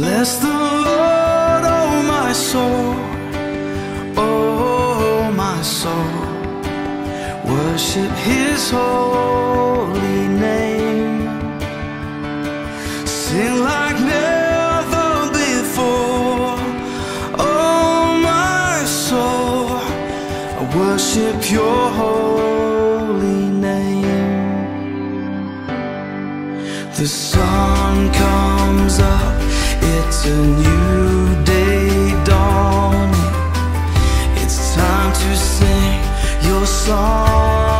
Bless the Lord, oh my soul, oh my soul. Worship His holy worship Your holy name. The sun comes up, it's a new day dawning. It's time to sing your song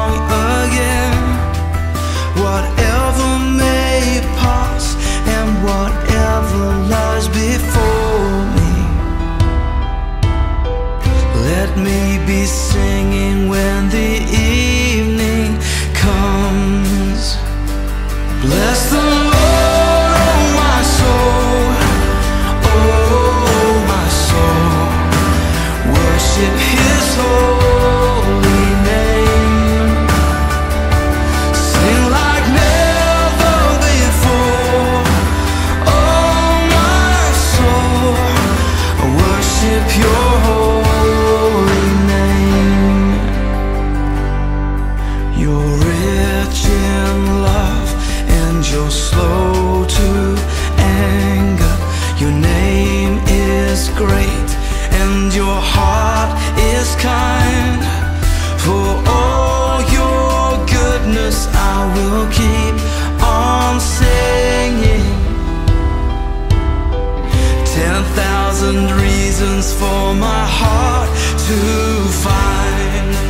You're rich in love and you're slow to anger. Your name is great and your heart is kind. For all your goodness, I will keep on singing. Ten thousand reasons for my heart to find.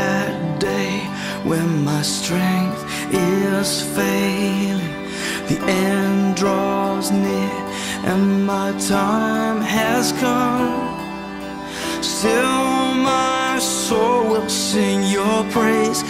when my strength is failing, the end draws near and my time has come. Still, my soul will sing your praise